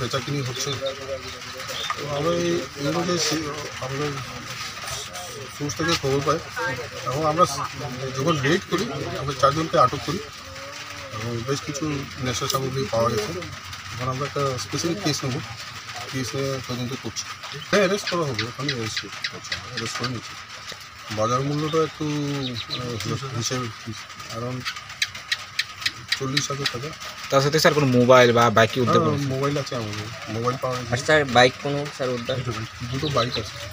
বেচা কিনি হচ্ছে। তো আমরা এই- এইগুলোকে সি- আমাদের সোর্স থেকে খবর পাই। এবং আমরা যখন রেড করি, আমরা চারজনকে আটক করি। এবং বেশ কিছু নেশা সামগ্রী পাওয়া গেছে। এখন আমরা একটা স্পেসিফিক কেস নেব। কেস তদন্ত করছি। হ্যাঁ অ্যারেস্ট করা হবে। ওখানে অ্যারেস্ট করছি। অ্যারেস্ট করে নিচ্ছি। বাজার মূল্যটা একটু হিসেবে অ্যারাউন্ড চল্লিশ হাজার টাকা তার সাথে স্যার কোনো মোবাইল বা বাইক উদ্ধার হ্যাঁ, করেছে মোবাইল আছে আমাদের মোবাইল পাওয়া আর গেছে স্যার বাইক কোনো স্যার উদ্ধার দুটো বাইক আছে